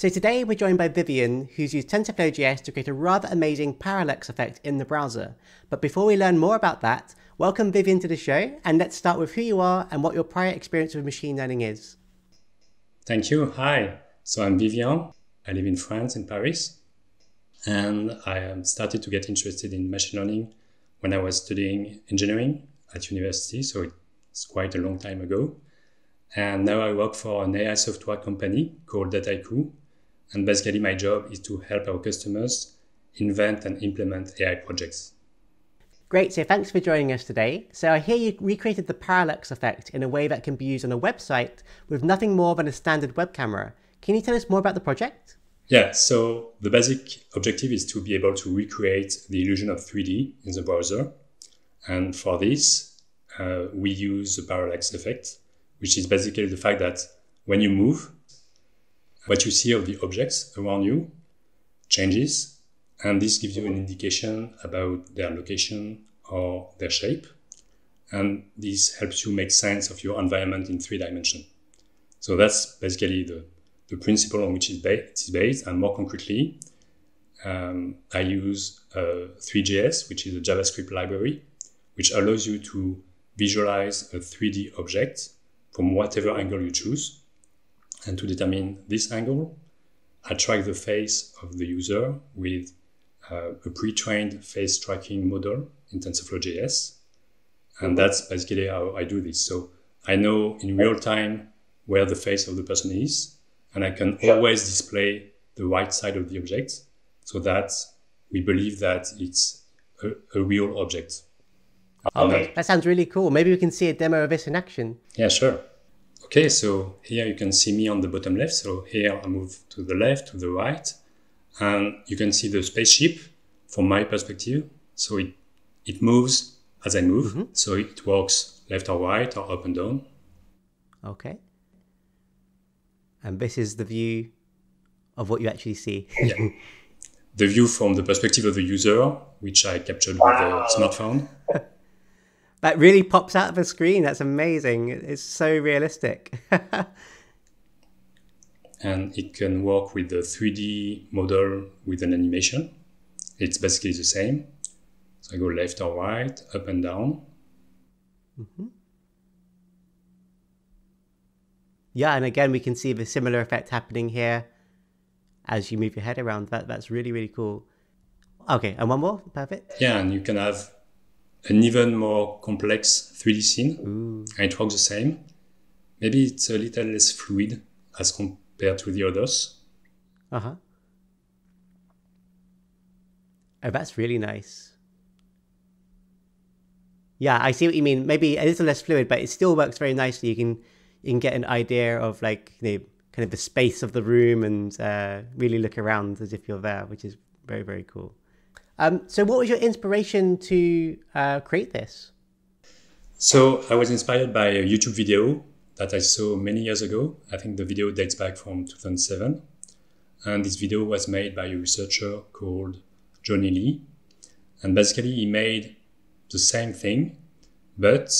So today we're joined by Vivien, who's used TensorFlow.js to create a rather amazing parallax effect in the browser. But before we learn more about that, welcome Vivien to the show, and let's start with who you are and what your prior experience with machine learning is. Thank you. Hi. So I'm Vivien. I live in France, in Paris. And I started to get interested in machine learning when I was studying engineering at university. So it's quite a long time ago. And now I work for an AI software company called Dataiku. And basically, my job is to help our customers invent and implement AI projects. Great, so thanks for joining us today. So I hear you recreated the parallax effect in a way that can be used on a website with nothing more than a standard web camera. Can you tell us more about the project? Yeah, so the basic objective is to be able to recreate the illusion of 3D in the browser. And for this, uh, we use the parallax effect, which is basically the fact that when you move, what you see of the objects around you changes. And this gives you an indication about their location or their shape. And this helps you make sense of your environment in three dimensions. So that's basically the the principle on which it is based, and more concretely, um, I use uh, Three.js, which is a JavaScript library, which allows you to visualize a 3D object from whatever angle you choose. And to determine this angle, I track the face of the user with uh, a pre-trained face tracking model in TensorFlow.js. And that's basically how I do this. So I know in real time where the face of the person is, and I can yeah. always display the right side of the object so that we believe that it's a, a real object. Okay, that sounds really cool. Maybe we can see a demo of this in action. Yeah, sure. Okay, so here you can see me on the bottom left. So here I move to the left, to the right, and you can see the spaceship from my perspective. So it, it moves as I move. Mm-hmm. So it works left or right or up and down. Okay and this is the view of what you actually see. yeah. The view from the perspective of the user, which I captured with a smartphone. That really pops out of the screen. That's amazing. It's so realistic. and it can work with the 3D model with an animation. It's basically the same. So I go left or right, up and down. Mm-hmm. Yeah, and again, we can see the similar effect happening here as you move your head around. That That's really, really cool. Okay, and one more? Perfect. Yeah, and you can have an even more complex 3D scene, Ooh. and it works the same. Maybe it's a little less fluid as compared to the others. Uh huh. Oh, that's really nice. Yeah, I see what you mean. Maybe a little less fluid, but it still works very nicely. You can you can get an idea of like you know kind of the space of the room and uh, really look around as if you're there, which is very very cool. Um, so, what was your inspiration to uh, create this? So, I was inspired by a YouTube video that I saw many years ago. I think the video dates back from 2007. And this video was made by a researcher called Johnny Lee. And basically, he made the same thing, but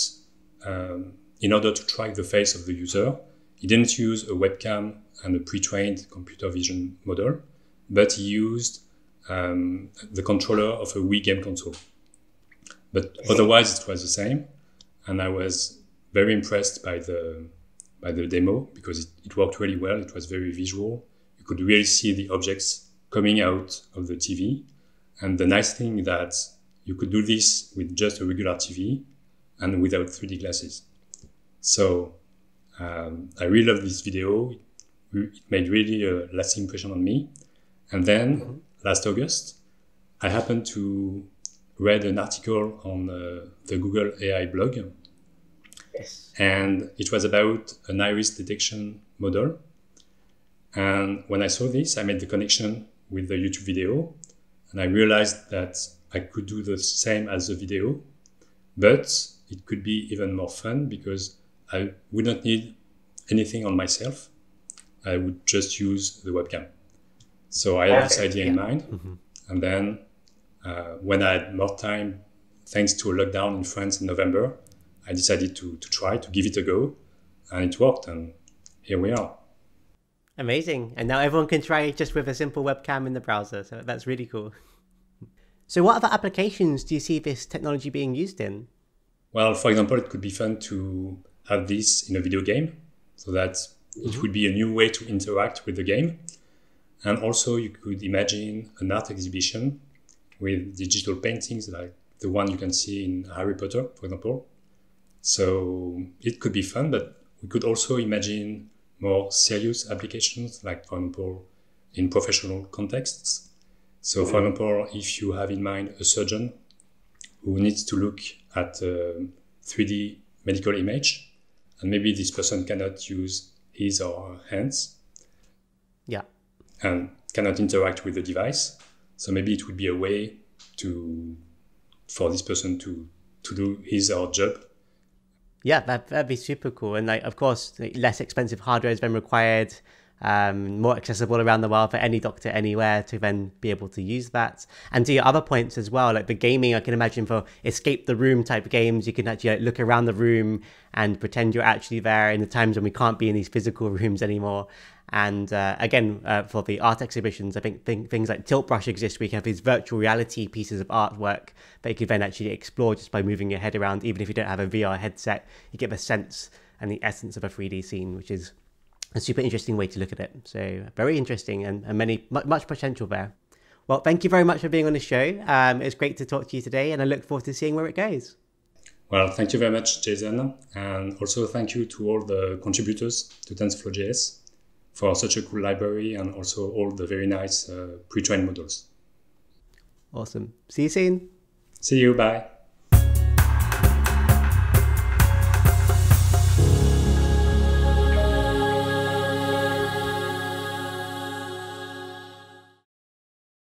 um, in order to track the face of the user, he didn't use a webcam and a pre-trained computer vision model, but he used um, the controller of a Wii game console. But otherwise, it was the same, and I was very impressed by the by the demo because it, it worked really well. It was very visual. You could really see the objects coming out of the TV, and the nice thing that you could do this with just a regular TV and without 3D glasses. So um, I really love this video. It made really a lasting impression on me. And then mm-hmm. Last August, I happened to read an article on uh, the Google AI blog. Yes. And it was about an iris detection model. And when I saw this, I made the connection with the YouTube video. And I realized that I could do the same as the video, but it could be even more fun because I would not need anything on myself. I would just use the webcam. So I had this idea yeah. in mind. Mm-hmm. And then uh, when I had more time, thanks to a lockdown in France in November, I decided to, to try to give it a go. And it worked. And here we are. Amazing. And now everyone can try it just with a simple webcam in the browser. So that's really cool. So, what other applications do you see this technology being used in? Well, for example, it could be fun to have this in a video game so that mm-hmm. it would be a new way to interact with the game. And also, you could imagine an art exhibition with digital paintings like the one you can see in Harry Potter, for example. So it could be fun, but we could also imagine more serious applications, like, for example, in professional contexts. So, for example, if you have in mind a surgeon who needs to look at a 3D medical image, and maybe this person cannot use his or her hands. Yeah. And cannot interact with the device. So maybe it would be a way to for this person to to do his or her job yeah, that, that'd be super cool. And like, of course, less expensive hardware is then required, um, more accessible around the world for any doctor anywhere to then be able to use that. And to your other points as well, like the gaming, I can imagine for escape the room type games, you can actually like, look around the room and pretend you're actually there in the times when we can't be in these physical rooms anymore. And uh, again, uh, for the art exhibitions, I think th- things like Tilt Brush exist We have these virtual reality pieces of artwork that you can then actually explore just by moving your head around. Even if you don't have a VR headset, you get the sense and the essence of a 3D scene, which is a super interesting way to look at it. So very interesting and, and many much potential there. Well, thank you very much for being on the show. Um, it's great to talk to you today, and I look forward to seeing where it goes. Well, thank you very much, Jason, and also thank you to all the contributors to TensorFlow.js for such a cool library and also all the very nice uh, pre-trained models. Awesome. See you soon. See you. Bye.